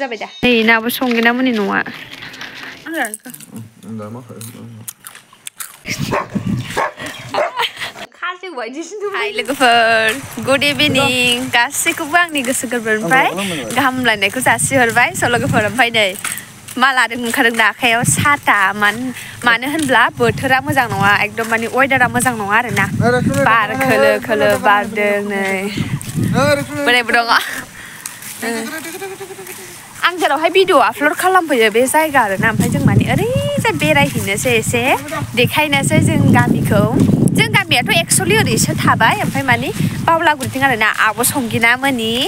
गोबावसो जाबाय दा नै नाबो संगोन ना मोननि न'आ लोगोफोर गुड इभिनिं गासैखौबो आंनि गोसो गोरबोनिफ्राय गाहामलायनायखौ जासिहरबाय स' लोगोफोर नै मा लादों ओंखारदों दा आखाइयाव साथा मानो मानो होनब्ला बोथोरा मोजां नङा एकदम माने वेदारा मोजां नङा आरो ना बार खोलो खोलो बारदों नै बोरायबो दङ อังเราให้พี่ดูอ่ะรถขลังไปเบซ่ากันนำไปจังมันนี่เอ้ยจะเบไรหินเซเซเด็กใครนะเซจึงการมีเขาจึงการเบียทุกเอกซ์โซเลียดิฉันทำไปยังไปมันนี่ป้าเวลากุญแจกันนะอาวุธส่งกินน้ำมันนี่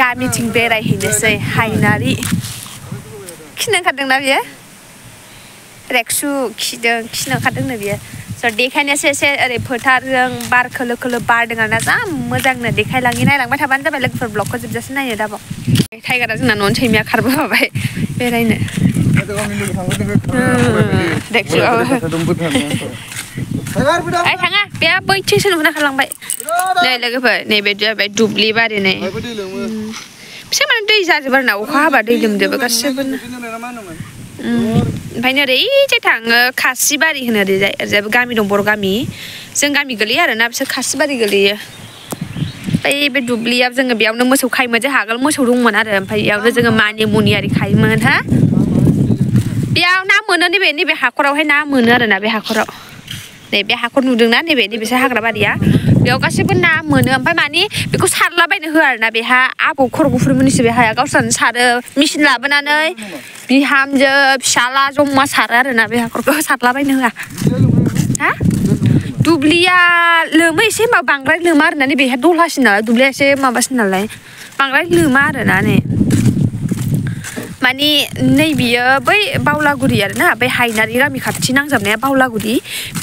การมีจึงเบไรหินเซหานาฬิขี้นังขัดดังนะเบียเร็กซูขี้ดังขี้นังขัดดังนะเบีย so dekhayna se se ore photar jong bar kholo kholo bar dong na za mojangna dekhay langi nai langbai thaban jabai logfor vlog ko jibjase nayo dabo tiger jona non chemiya kharba babai beraino দেখছো ai thanga bia bai chi sunu na khalang bai nei lage bai nei be dia bai dubli ba de nei bisa mana dei ja jibar na ukha ba dei dum de ba kasebun ओमफ्राय ओरै जे थाङो खासिबारि होनो ओरैजाय ओरैजायबो गामि दं बर' गामि जों गामि गोलैयो आरोना बिसोर खासिबारि गोलैयो ओमफ्राय बे दुब्लियाव जोङो बेयावनो मोसौ खायोमोन जोंहा आगोल मोसौ दंमोन आरो ओमफ्राय बेयावनो जोङो मानि मुनि आरि खायोमोन हा बेयाव ना मोनो नैबे नैबे हाखरावहाय ना मोनो आरोना बे हाखराव नै बे हाखर नुदोंना नैबे नैबेसो हाग्रा बारिया เดี๋ยวก็ชิบนนาเหมือนเดิมไปมานี้ปกูชัดแล้วไปใเหื่อนะบีฮะอาบุคุรกูฟรีมันนี่สิบีฮะก็สันชาเดอมิชินลาบันาเนยบีฮามเจอชาลาจงมาชาเดอนะบีฮะครก็ชัดแล้วไปใเหื่อฮะดูเบียเลือไม่ใช่มาบางไรเลือมาเดนนี่บีฮะดูลาชินาดูเบียใช่มาบัชินาเลยบางไรเลือมาเดนนี่ माने बियो बै बावलागुरि आरोना बै हायनारि गामि खाथि नांजाबनाया बावलागुरि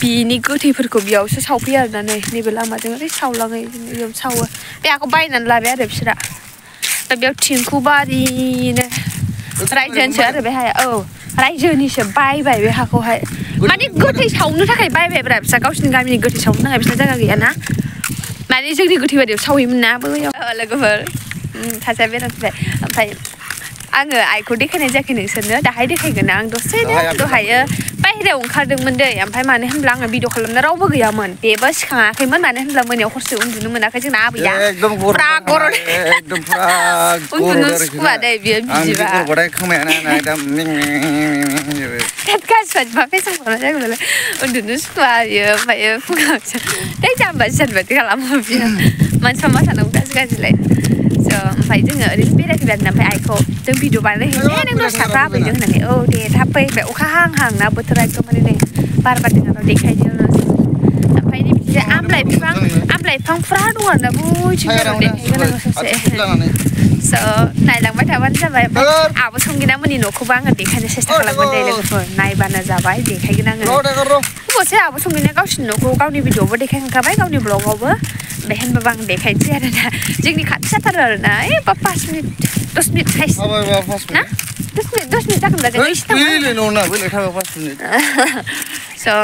बिनि गोथैफोरखौ बेयावसो सावफैयो आरोना नै नैबे लामाजों ओरै सावलाङै बेयाव सावो बे आखौ बायनानै लाबाय आरो बिसोरा दा बेयाव थिंखुबारिनो रायजोनिसो आरो बे हाया औ रायजोनिसो बायबाय बे हाखौहाय माने गोथै सावनो थाखाय बायबायब्रा बिस्रा गावसिनि गामिनि गोथै सावनो थाखाय बिस्रा जायगा ना माने जोंनि गोथै बारियाव सावहैयोमोन ना बैयाव लोगोफोर थासारिया बेरामनिफ्राय ओमफ्राय आङो आइखौ देखायनाय जायाखै नोंसोरनो दाहाय देखायगोन आं दसेनो दहायो बाहेरायाव ओंखारदोंमोन दै ओमफ्राय मानो होनब्ला आङो भिडिअ खालामनो रावबो गैयामोन बेबो सिखाङाखैमोन मानो होनब्ला मोनायाव हरसे उन्दुनो मोनाखै जोंना आबैया फुरा गरम उन्दुनो सुखुवा दै बियो बिदिबा गासिबो मा फेसन खालामनाय जागोनलाय उन्दुनो सुखुवा बियो ओमफ्रायो फुङाव दै जाम्बा जाम्बा खालामो बियो मानसिफ्रा मा सानांगौ गाज्रि गाज्रिलाय phải chứ ngỡ đến biết là thì lần nằm phải ai khổ tương video bạn đấy hình nên nó khá ra bây giờ này ô thì tháp phê về ô khá hàng hàng nào bữa tới cho mình đây, ba ba đừng có để khai chưa nó phải đi bây giờ am lại phăng am lại phăng phá luôn à. là vui chứ nó để thấy nó sẽ ờ, sợ này là थाबानो जाबाय आबो संगिनामोननि न'खौबो आङो देखायनो सेस्था खालामगोन दे लोगोफोर नायबानो जाबाय देखायगोन आङो बसे आबो संगिना गावसिनि न'खौ गावनि भिडिअ'आवबो देखायखांखाबाय गावनि ब्लगावबो बेहायनोबो आं देखायनोसै आरो ना जोंनि खाथि जाथारो आरो ना ए बा पास मिनिट दस मिनिट साइस ना दस मिनिट दस मिनिट जागोन दा जों इसे थाङो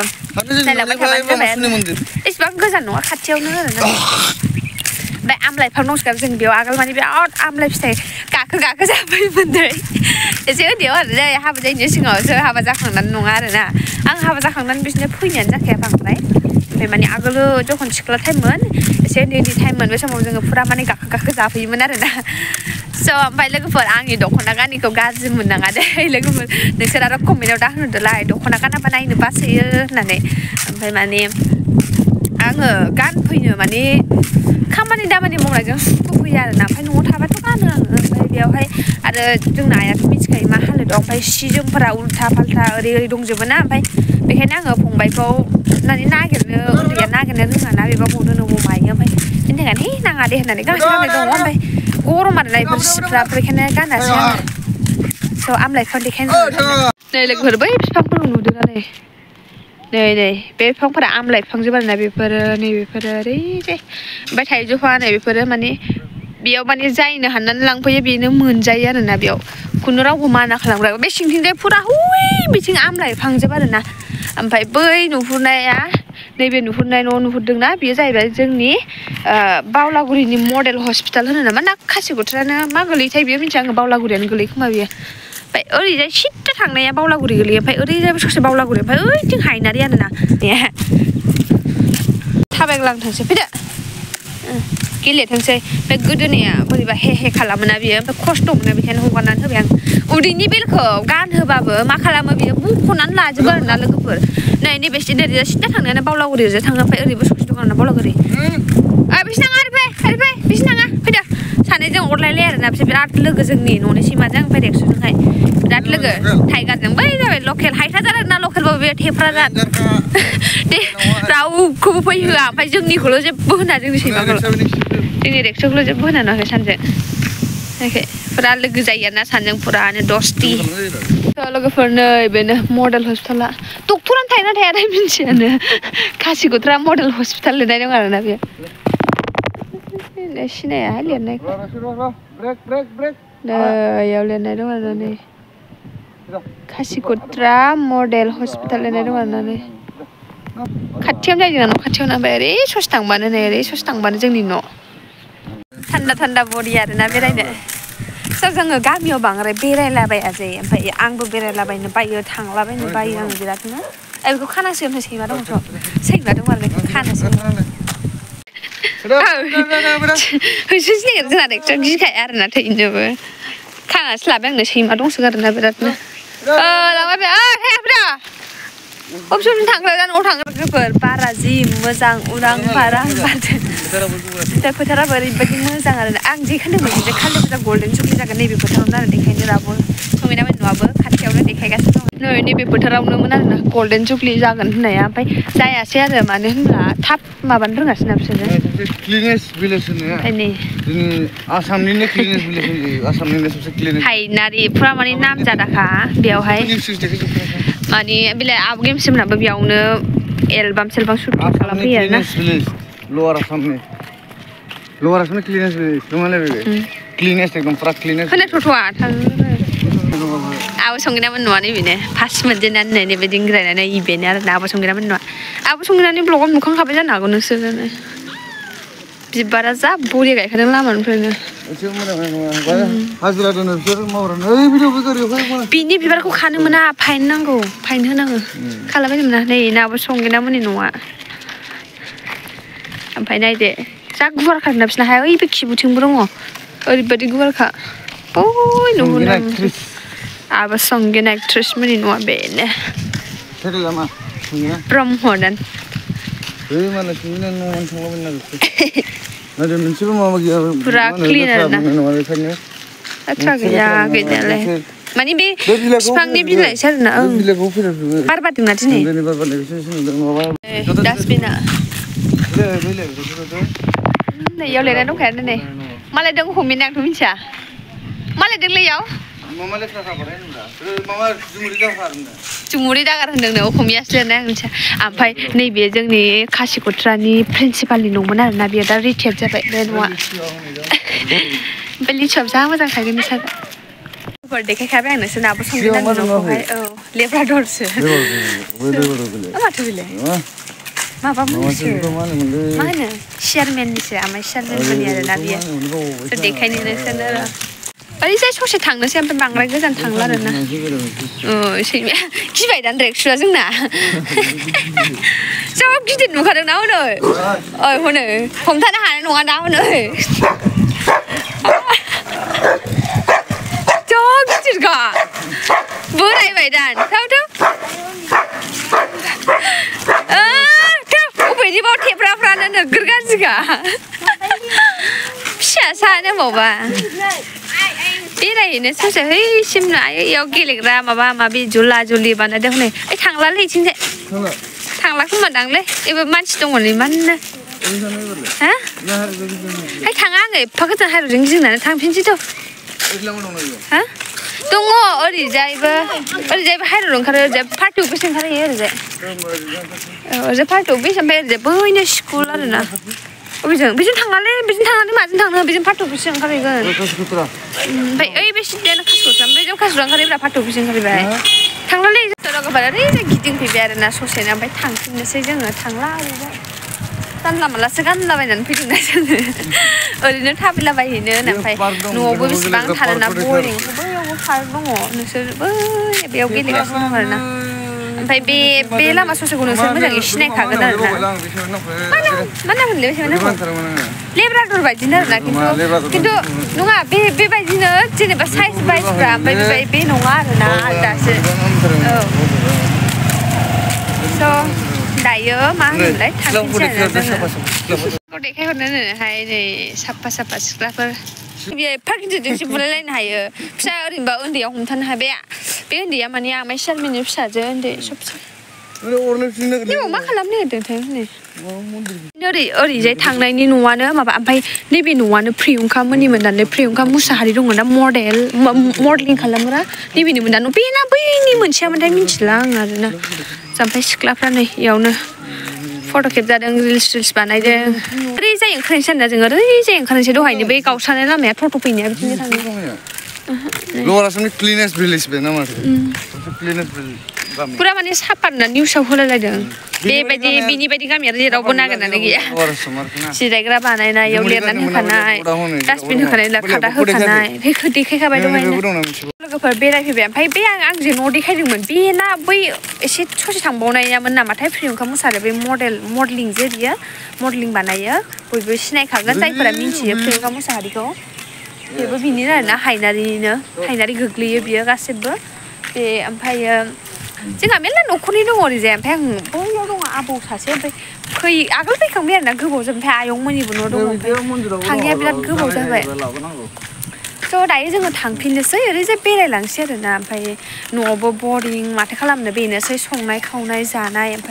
स' नायलाबाय थाबानो जाबाय इसिबां गोजान नङा खाथियावनो आरो ना ओमफ्राय आम लाइफां दंसोगारो जों बेयाव आगोल माने बिराद आमलाइ फिथाइ गाखो गाखो जाफैयोमोन दै एसे उन्दैयाव आरो दै हाबा जायैनि सिङावसो हाबा जाखांनानै नङा आरो ना आं हाबा जाखांनानै बिसोरनो फैनायानो जाखाया बांद्राय ओमफ्राय माने आगोल जखन सिख्ला टाइममोन एसे उन्दै उन्दै टाइममोन बे समाव जोङो फुरा माने गाखो गाखो जाफैयोमोन आरो ना स' ओमफ्राय लोगोफोर आंनि दख'ना गानिखौ गाज्रि मोननाङा दै लोगोफोर नोंसोर आरो कमेन्टआव दा होनदोलाय दख'ना गानाबा नायनो बासोयो होननानै ओमफ्राय माने आङो गान फैनो माने खामानि दामानि मावनायजों सुखु फैयो आरो ना ओमफ्राय न'आव थाबाथ' गानो आङो ओमफ्राय बेयावहाय आरो जोंना आइयाथ' मिथिखायो मा हालोदाव ओमफ्राय सि जोमफोरा उल्था फाल्था ओरै ओरै दंजोबो ना ओमफ्य बेखायनो आङो फंबायखौ माने नागिरनो उन्दैया नागिरनो रोङा ना बेबा बबाव दोनो बबाव मायो ओमफ्राय बेनि थाखायनो है नाङा दे होननानै गांसे गांनै दङ ओमफ्राय गरम आरो ना बेफोर सिफ्रा बेखायनो गानासै आङो स' आमलाइफ्रा देखायनो नै लोगोफोर बै बिफांफोरखौ नुदों नै เนี่ยเป็นพงพระอามเลฟังจังหวะไหนไปเป็เพระนี่เป็นพระเรื่อยๆไปถ่ายจุฟ้าหนี่ยเป็นพรมันนี่เบี้ยวมันนี่ใจเนี่ยหันนั่นหลังพยาบีเนี่ยมือใจยันนะเบี้ยวคุณเราผมานะขลังเลยไมชิงทิ้งได้พูด่าหุ้ยไม่ชิงอามเลฟังจังหวะนันนะอันไปเบยหนูฟูดในอะในเบี้ยหนูฟูดในโน่หนูฟูดดึงนะเบี้ยใจแบบจึงนี้เอ่อบ่าวลากรีนี่โมเดลฮอสพิทัลเนี่นะมันนักข้าศึกตรงนั้นะมากเลยใช้เบี้ยมันจังกับบ่าวลากรีนก็เลยขึ้นมาเบี้ยปเออดิจะชิดจะทางไหนบ้าลากูดีเลยไปเออดิจะช่วยเบ้าลากูดีไปเอ้ยจึงหายนะเดียนะเนี่ยถ้าแบกหลังทางเสียไปเด้อกินเลืทางเสียไปกูดูเนี่ยปฏิบัติเฮ่เฮ่ขลังมันนะเบียร์ไปโคชตุ่มนะเบียร์แนหัวนั้นเธอเบียงอุดินี่เป็นขาการเธอบาเบอมาขลามันเบียร์บุคคนนั้นลาจุบันนั่นเลยก็เปิดนี่นี่เป็นเช่นเดียร์ชิดจะทางไหนนะเบ้าลากูดีจะทางไปเออดีช่วยช่วยตุ่นะเบ้าลากูดีไปพิชนางาไปไปพิชนางาไปเด้อ सानैजों अरलायलाय आरोना बिसोर बिराद लोगो जोंनि न'नि सिमाजों ओमफ्राय रेक्सुजोंहाय बिराद लोगो टाइगारजों बै जाबाय लकेल हायथाजार आरोना लकेलबाबो बे थेफ्राजार दे रावखौबो होआ ओमफ्राय जोंनिखौल' जेबो होना जोंनि सैमाखौ जोंनि रेक्सुखौल' जेबो होना नुवाखै सानजों फुरा लोगो जायो ना सानजों फुरानो दसथि लोगोफोर नै बेनो मडेल हस्पिटाला डक्टरानो ना थायाथाय मिन्थियानो कासिगुत्रा मडेल हस्पिटाल लिरनाय दं ना बेयो lên để xin này hãy liền này đời yêu liền này đúng rồi này Kasikotra Model Hospital này đúng này जायो खाथियाव नै ओरै ससे जोंनि न' थान्दा थान्दा बरि आरोना बेरायनो स' जोङो गामियाव बेरायलाबायनो बायो थांलाबायनो बायो आं होसोसिनांगोन जोंहा एक्सट्रा गिखाया आरोना थैनोबो खानासो लाबाय आंनो सैमा दंसोगारोना बिरादनो लांबाय बे ओखायाब्रा अबसम थांग्रा जानांगौ थांग्रा लोगोफोर बारा जि मोजां उरां बारां बारदों दा फोथारा ओरैबायदि मोजां आरो आं जे खोन्दोंमोन जे खालि फुजा गल्डेन जुबलि जागोन नैबे फोथारावनो आरो देखायनो राबो समिना मोनुवाबो खाथियावनो देखायगासिनो दं नै नैबे फोथारावनोमोन आरो गल्डेन जुबलि जागोन होननाया ओमफ्राय जायासै आरो मानो होनब्ला थाब माबानो रोङासै ना बिसोरो क्लिनेस भिलेज होनो जोंनि आसामनिनो क्लिनेस भिलेज आसामनिनो सबसे क्लिनेस हायनारि फुरा माने नामजादाखा बेयावहाय माने बेलाय आब गेमसिमनाबो बेयावनो एलबाम सेलबाम सुट खालामफैयो आरो ना लोवर असम में लोवर असम में क्लीनेस भी तुम्हारे भी क्लीनेस एकदम पूरा क्लीनेस खाने ठोठवा था आबो संगिनामोन नुवा नै बेनो फार्स्ट मोनजेननानै नायनाय बायदि ग्रायनानै इ बेनो आरो आबो संगिनामोन नुवा आबो संगिनानै ब्लगाव नुखांखाबाय जानो हागौ नोंसोरानो बिबारा जा बरिया गायखादों लामानिफ्रायनो बिनि बिबारखौ खानो मोना फाइन नांगौ फाइन होनाङो खालामबायनो मोना नै नाबो संगिनामोननि न'आ ampai nai de sa gubar ka na bisna hayo ibe kibu ting burongo ori bari gubar ka oi no no a ba song actress mini no from honan ei ma na kin no on thong ma na de na de min chibu ma na na wa le mani bi spang ni bi le sa na ang parpati na tini dasbina Này yêu lên đúng hẹn đây này Mà lại đừng hùng mình đang thú चुमुरी दागार होनदों अखमिया सिलायनाय आं मिथिया ओमफ्राय नैबे जोंनि कासिकत्रानि प्रिन्सिपालनि नंमोन आरोना बेयो दा जाबाय बे नङा ओमफ्राय जा मोजां थागोन मिसागोन देखायखाबाय आं नाबो संदों औ लेब्राडरसो माथो बेलाय mà mà nè, Ma va monsieur. Mana? Sherman ni se, amai Sherman ni ada nabi. So dekhai ni na sana ra. Pari saya sosai thang na siapa bangrai ke jan thang la na. Oh, sih. Kisi bai dan direct sura jung na. So kisi dit mukha dong na hono. Oi hono. Hom than ahan nong ada hono. Jog kisi ga. Burai bai dan. Tau tu. Ah. थाइजौआव थेब्राफ्रानो नोगोर गाज्रिखा फिसासानो बावबा बेरायहैनो सोरसो है सिमना इयाव गेलेग्रा माबा माबि जुला जुलि बानायदों हनै ओइ थांलालै इथिंजाय थांला खोमादांलै एबो मानसि दङलै मानोनो हाय थाङा आङो एफा गोजान हाइरजों गिदिंनानै थांफिनसै थ' दङ ओरैजायबो ओरैजायबो हाइरड ओंखारो ओरैजाय फार्टियाव बेसे ओंखारो ओरैजाय ओरैजाय फार्टियाव बेसे ओमफ्राय ओरैजाय बैनो स्कुल आरोना अबेजों बेजों थाङालै बेजों थांनानै माजों थांनो बेजों फार्टियाव बेसे ओंखारहैगोन ओमफ्य ओइ बे सिद्धायानो खासखौसो ओमफ्राय जों खासखौ ओंखारहैब्ला फार्टियाव बेसे ओंखारहैबाय थांलालै जरागाबार ओरैनो गिदिंफैबाय आरोना ससेनो ओमफ्राय थांफिननोसै जोङो थांला ओरैजाय जानला मालासो गानलाबायनानै फैदोंना जोङो ओरैनो थाबायलाबायहैनो ओमफ्राय न'आवबो बेसेबां थानोना बरिंखौबो harungo nusir beau gini kan semua mana Pai be be lah masuk sekolah nusir macam isne kagak dah na. Mana mana pun lebih mana pun. Lebra tu baik jinar na, kintu kintu nunga be be baik jinar, jenis pas size baik gram, be be be nunga na dah se. So दायो मा होनोलाय थांफिनसै आरो जोङो देखायहरनो होनोहाय नै साफा साफा सिख्लाफोर vì package thì chỉ vừa lên này ờ, Psa ở đình bảo ơn đi ông thân hai bé Bé ơn đi à mà nhà mấy sân mình nhớ psa chứ ơn đi sắp sắp Nhưng mà khá lắm nè đừng thấy nè Nếu đi ở đi dây thằng này đi nua nữa mà bạn bay Nếu bị nua nó pre ông khám Nếu mình đàn nó pre ông khám Musa hà đi rung nó model Modeling khá lắm ra Nếu bị mình đàn nó Bé nà bây Nếu mình xem mình đây mình chỉ là ngà rồi nè phải sức lạp ra này Yêu nữa. फट' खेबजादों reels reels बानायदों ओरैजाय ओंखारनोसै आरोना जों ओरैजाय ओंखारनोसै दहायनो बै गावस्रानाय लामाया थट' फैनाया बिदिनो थाङो लवार आसामनि क्लिनेस्ट भिलेज बे ना माथो क्लिनेस्ट भिलेज पुरा माने सापारना निउसाव होलायलायदों बेबायदि बिनि बायदि गामियारि जेरावबो नागिरनानै गैया जिरायग्रा बानायनायाव लिरनानै होखानाय डास्टबिन होखानाय खादा होखानाय बेखौ देखायखाबाय दङ लोगोफोर बेरायफैबाय ओमफ्राय बे आं आं जे न' देखायदोंमोन बे ना बै एसे ससे थांबावनायामोन नामाथाय प्रियंका मोसानो बे मडेल मडेलिं जे बियो मडेलिं बानायो बयबो सिनायखागोन जायफोरा मिन्थियो प्रियंका मोसाहारिखौ बेबो बिनिनो आरोना हायनारिनिनो हायनारि गोग्लैयो बियो गासैबो बे ओमफ्रायो จริงอ่เม่อไรหนคุณนี่ดูหมดเลยแพงปุ๊บยังต้องอาบุษาเชื่อไปเคยอาก็ไปขางเมียนะคือผมจะแพ้ยงมันอยู่บนรถด้วยทางแยกไปนั่นคือผมจะแบบโซ่ได้ยังก็ทางพินจะซื้ออะไรจะไปเลยหลังเชื่อเดินนำไปหนูบ่บ่ดิงมาที่ขลังเนี่ยบีเนสเซใช้ชงในเขาในจานในไป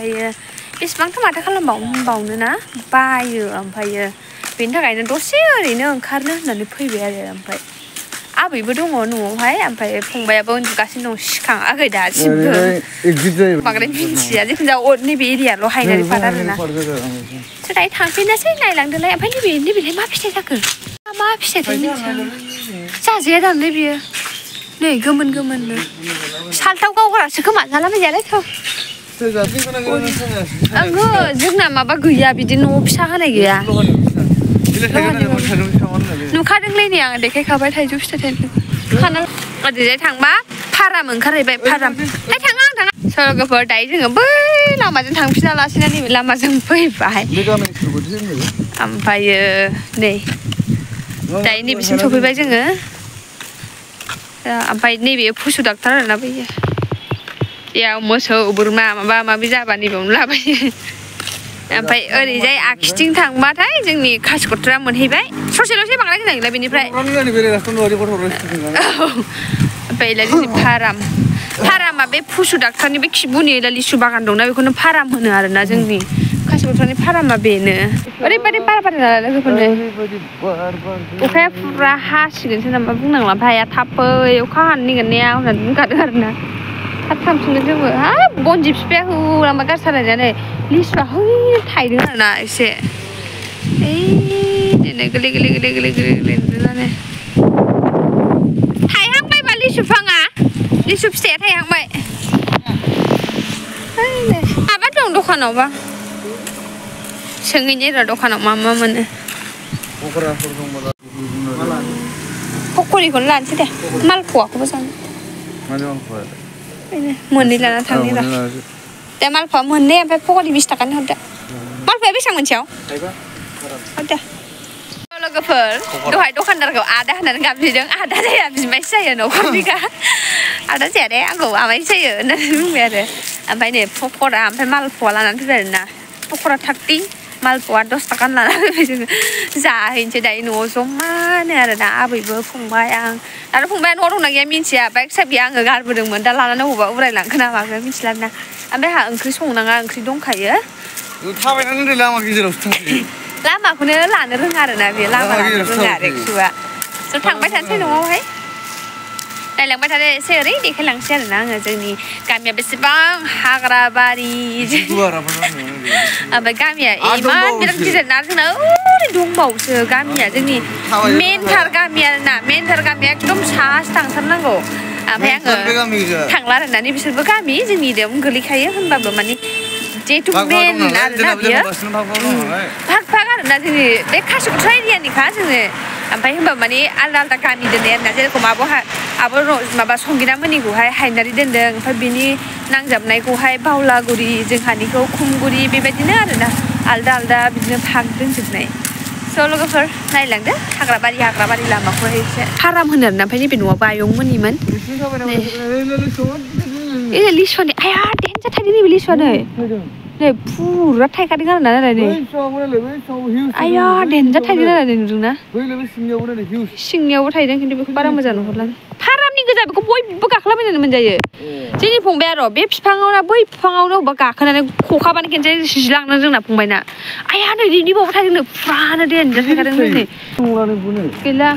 อีสปังก็มาที่ขลังบ่าวบ่าวเนี่ยนะไปอยู่ไปเป็นทั้งไงนั่นรถเชื่เลยเนี่ยขันนั้นนั่นเพื่อเวลาเลยไป आबैबो दङ न'आवहाय ओमफ्य फंबायाबो उन्दुगासिनो दं सिखां आगै दासिमबो बांद्राय मिन्थिया जिखुनु नैबे एरियाल' हायनानै फार आरोना सोर दायो थांफिननोसै नायलांदोलाय ओमफ्राय नैबे नैबेहाय मा फिथाइ जाखो मा फिथाइ थायो मिन्थिया जाजाया दांलै बियो नै गोमोन गोमोननो साल्थाव गावग्रासो खोमा जाला मिजायालाय थौ आङो जोंना माबा गैया बिदि न' फिसा होनाय गैया नुखादोंलै नै आं देखायखाबाय थाइजौ फिथाइ थाइजौ खाना ओरैजाय थांबा फाराम ओंखारहैबाय फाराम ओइ थाङा आं थाङा सरगोफोर दायो जोङो बै लामाजों थांफिना नैबे लामाजों फैबाय ओमफ्रायो नै दायो नैबेसिम सफैबाय जोङो ओमफ्राय नैबे फुसु डाक्टार आरोना बैयो इयाव मोसौ बोरमा माबा माबि जाबा नैबेयावनो लाबायो ओमफ्राय ओरैजाय आखिथिं थांबाथाय जोंनि खासिकट्रा मोनहैबाय ससेल'सै बांद्राय गोजान गैला बेनिफ्राय ओमफ्राय इला फाराम फारामा बे फुसु डाक्टारनि बे खिबुनि लिसु बागान ना बेखौनो फाराम होनो आरो ना जोंनि खासिकट्रानि फारामा बेनो ओरैबायदि बारा बार लोगोफोरनो अखाया फुरा हासिगोनसो नामा बुंनांला ओमफ्राय थाबै अखा हानो नागिरनाया होननानै बुंखादों आरो ना साथामसोनो जोङो हाब बनजिब बिफाया होलांबा गारसारनायजानो लिसुआ हैनो थाइदों आरो ना एसे ओइदिनो गोरलै गोरलै गोरलै गोरलै गोरलै गोरलै जानो थाइहांबायबा लिसु बिफाङा लिसु फिथाइया थाइहांबाय माबा दं दखानावबा सोङैनि र' दखानाव मा मा मोनो पकरिखौनो लानोसै दे मालपवाखौबो जानो มือนนี่ละนะทางนี้ละแต่มาพอมือนเนี่ยไปพวกดีมิสตากันเขาเด้มาไปไม่ช่างเหมือนเชียวเด้เรากระเพรดูให้ดูขนาดรูอาดานั่นกับสิ่เดงอาดานี่ไม่ใช่เนอะคุณพี่กันอาดานเสียได้กูอาไม่ใช่เนอะนั่นไม่ใช่เลยอาไปเนี่ยพวกคนอาไปมาพวกอะไนั่นที่เป็นนะพวกคนทักที่ malpuat dos takan la za hin che dai no so ma ne ara da abi bo phung ba yang ara phung ba no rung na ge min chia baik sab yang ga gar bu dung mon da la na uba urai lang khna ba ga min chilam na ambe ha angkri song na ga angkri dong khaye tha ba na de la ma gi jero tha la ma ko ne la na rung ara na be la ma la rung ara ek suwa so thang ba chan che no hai नायलांबाय थानोसै ओरै देखायलांसै आरो ना आङो जोंनि गामिया बेसेबां हाग्रा बारि ओमफ्राय गामिया इमान बिराद गिदिर ना जोंना ओरै दंबावोसो गामिया जोंनि मेनथार गामि आरो ना मेनथार गामिया एकदम सासो थांथारनांगौ ओमफ्राय आङो थांला आरो ना बिसोरबो गामि जोंनि इदायावनो गोलैखायो होनबाबो माने 제투맨나나비야팍팍하나저기내카시고트라이디아니까저기 ओमफ्राय होमबा माने आलदा आलदा गामि दोननाय आरोना जेरखम आब' आब' माबा संगिनामोननिखौहाय हायनारि दोनदों ओमफ्राय बिनि नांजाबनायखौहाय बावलागुरि जोंहानिखौ खुमगुरि बेबायदिनो आरोना आलदा आलदा बिदिनो फाग दोनजोबनाय स' लोगोफोर नायलांदो हाग्राबारि हाग्राबारि लामाखौहाय एसे फाराम होनो आरोना ओमफ्राय नैबे न'आबो आयंमोननिमोन 이제 리션이 아야 댄자 타디니 리션을 네 푸라 타이가리 가는 나라네 아야 댄자 타디 나라네 누나 식냐고 타이든 근데 그 바람 맞아 놓을라 파람니 그자 그 보이브 가클라면 문제예 제니 봉배로 배 비팡아나 보이 비팡아나 뭐 가클라네 코카바니 괜찮 시랑나 정나 봉배나 아야 네 니니 뭐 타이는 푸라나 댄자 타이가리 누네 몰라네 보네 길라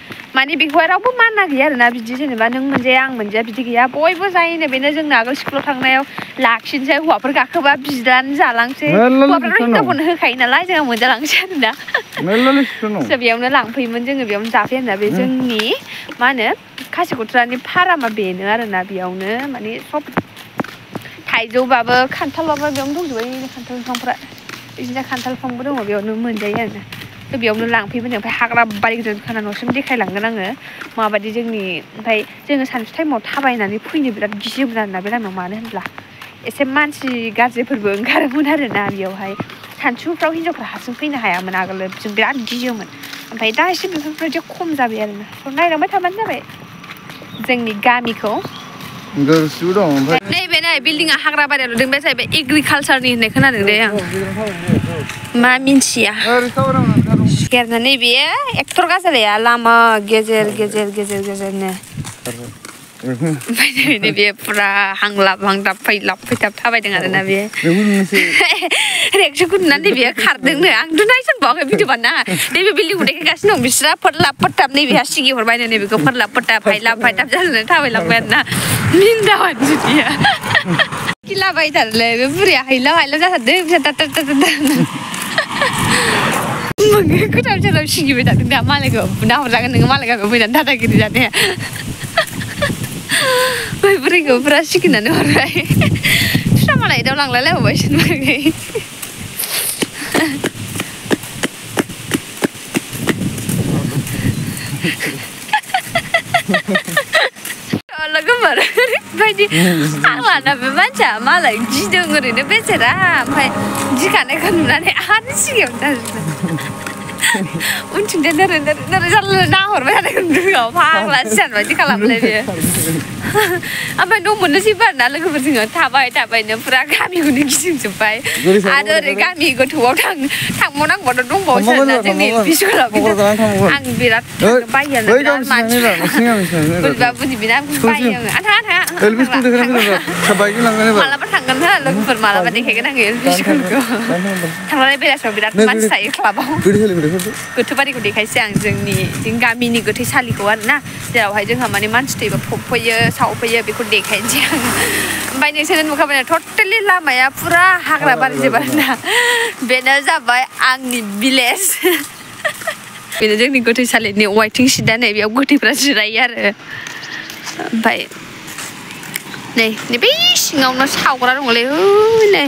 माने बेखौहाय रावबो माना गैया आरोना बिदि जेनेबा नों मोनजाया आं मोनजाया बिदि गैया बयबो जायोनो बेनो जोंना आगोल स्कुलाव थांनायाव लाखिनोसै हौवाफोर गाखोबा बिदानो जालांसै हौवाफ्राथ' हिनजावखौनो होखायो नालाय जोंहा मोनजालांसै आरोना जों बेयावनो लांफैयोमोन जोङो बेयावनो जाफैयो आरोना बे जोंनि मा होनो खासिक'त्रानि फारामा बेनो आरोना बेयावनो माने सब थाइजौबाबो खान्थालबाबो बेयावनो दंजोबो खान्थाल बिफांफ्रा बिदिनो खान्थाल बिफांबो दङ बेयावनो मोनजायो आरोना थ' बेयावनो लांफैबाय ओमफ्राय हाग्रा बारि गिदिर खोनानसिम देखायलांगोन आङो माबायदि जोंनि ओमफ्राय जोङो सानसु टाइमाव थाबायनानै फैनो बिराद गियोमोन आरोना बे लामायाव मानो होनब्ला एसे मानसि गाज्रिफोरबो ओंखारोमोन आरोना बेयावहाय सानसुफ्राव हिन्जावफ्रा हारसिं फैनो हायामोन आगोलो जों बिराद गियोमोन ओमफ्राय दा एसे बेफोरबायदिया खम जाबाय आरोना स' नायलांबाय थाबानो जाबाय जोंनि गामिखौ गोसो दं नै बे नै बिल्डिङ हाग्रा बारियाव लुदों बे जाहैबाय एग्रिकालसारनि होननाय खोनादों दे आं मा मिन्थिया गेरनानै बे एक्टर गाजालाया लामा गेजेर गेजेर गेजेर गेजेर नै ओमफ्राय ना बेयो रेक्सनखौ नुनानै बेयो खारदोंनो आंथ' नायसनबावाखै भिडिअ बानायना नैबे बिल्डिंखौ देखायगासिनो दं बिस्रा फोरलाब फोरथाब नैबेहा सिगि हरबायनो नैबेखौ फोरलाब फोरथाब फायलाब दा दा दा दा गोथाव गोथाव Bai berigo prasik nan horai. Sa mala ida lang lele bai sin bai. Allah gambar. Bai di ala na be baca mala jidong ngori ne becera. Bai jikane kan nan ne han sigem tas. อุ้นชุนเดินเดินเดินเดินฉันหน้าหดไม่ได้เดือดพังแล้วฉันไว้ที่ขลับเลยเนี่ยอะมันดูเหมือนจะชิบันนะแล้วก็เป็นเสียงท้าไปท้าไปเนี่ยพระกามีคนนึงกิดงจุดไปอาเดอร์เองก็มีก็ถูกทางทางมันนั่งบนรุ่งโบชันนะจริงๆพิชกลับไปอังบีรัตไปยันแล้วมันมาชิบันแบบบุญบินะไปยังอันท้าท้าเอลวิสคุนเดินไปสบายกันแล้วเนี่ยมาแล้วทางกันเถอะแล้วก็เปิดมานล้วนปดินงกันนั่งเอลวิสนุณกนทางนะไรนปแลนวชอนบีรนตมันใส่คลับบ้าง गोथैबारिखौ देखायसै आं जोंनि जों गामिनि गोथैसालिखौ आरो ना जेरावहाय जोंहा माने मानसि थैबा फबफैयो सावफैयो बेखौ देखायनोसै आं ओमफ्राय नोंसोरनो नुखाबाय टटेलि लामाया फुरा हाग्रा बारिजोब आरोना बेनो जाबाय आंनि भिलेज बेनो जोंनि गोथैसालिनि वाइथिं सिदा नै बेयाव गोथैफ्रा जिरायो आरो ओमफ्राय नै नैबे सिङावनो सावग्रा दंलै नै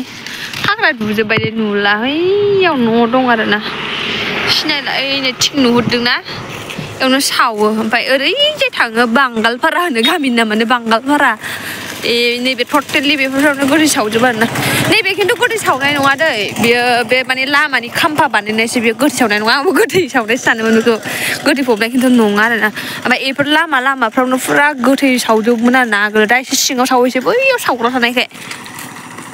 हाग्रा दे नुला हैयाव न' दं आरो ना ชนลไอ้เนี่ยชิ้หนูดึงนะเอานะเช่าไปเออไอ้เจ้ถังบังกัลพระเนี่ยกามินนะมันเนี่ยบังกัลพระเอ้นี่เป็นพอตเทลลี่เป็นพอดเทลลี่ก็ได้เช่าจุบันนะนี่เป็นคนที่ก็ที่เช่าไงน้องว่าด้วยเบียเบียมันเนี่ยล่ามันเนี่ยคัมภาบันเนี่ยชีวิตก็ที่เช่าไงน้องว่าก็ที่เช่าได้สั่นมันก็ก็ที่ผมเป็นคนที่หนุ่งงานนะไปเอพอล่ามาล่ามาพร้อนุ่ฟรากก็ที่เช่าจุบันนะก็ได้ชิ้นเขาเช่าไปเฉยเอ้ยเช่ากราทำไงแค่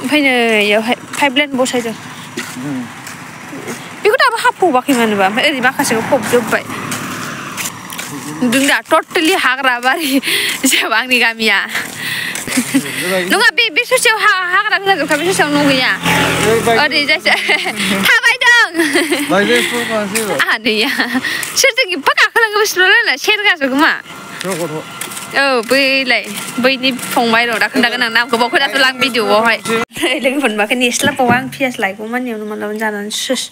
ไปเนี่ยเยี๋ยวไปเล่นบอลใช่จ้ะ apa 이거 다 하프 바퀴만 봐. 에리 aku 꼭 줘봐. Dunda totally hagra bari sebang ni kami ya. Nunga bi bisu sew hagra bila tu kami sew nungu ya. Oh di jasa. Ha bai dong. Bai dong pun masih. Ah ni ya. Serta kita pakai kalau kita selola lah, share kasih kuma. Oh, bai lai, bai ni phong bai dong. Dah kena kena nama kau bawa dah tulang video wahai. Lagi pun makan ni, selap awang pias lai, kuman yang mana mana jalan sus.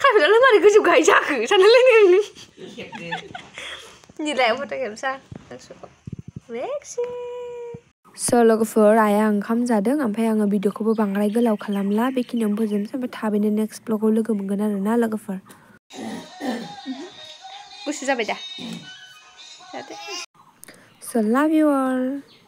가면 얼마나 그 주가 이자 그 사는래 nhìn lại một trải nghiệm sang Rexy So logofor ai ang kham jadeng ampai ang video ko bangrai golau khalamla bekini ambo jem sam thabine next vlog ko logo mongon aro na logofor Gusi jabai da So love you all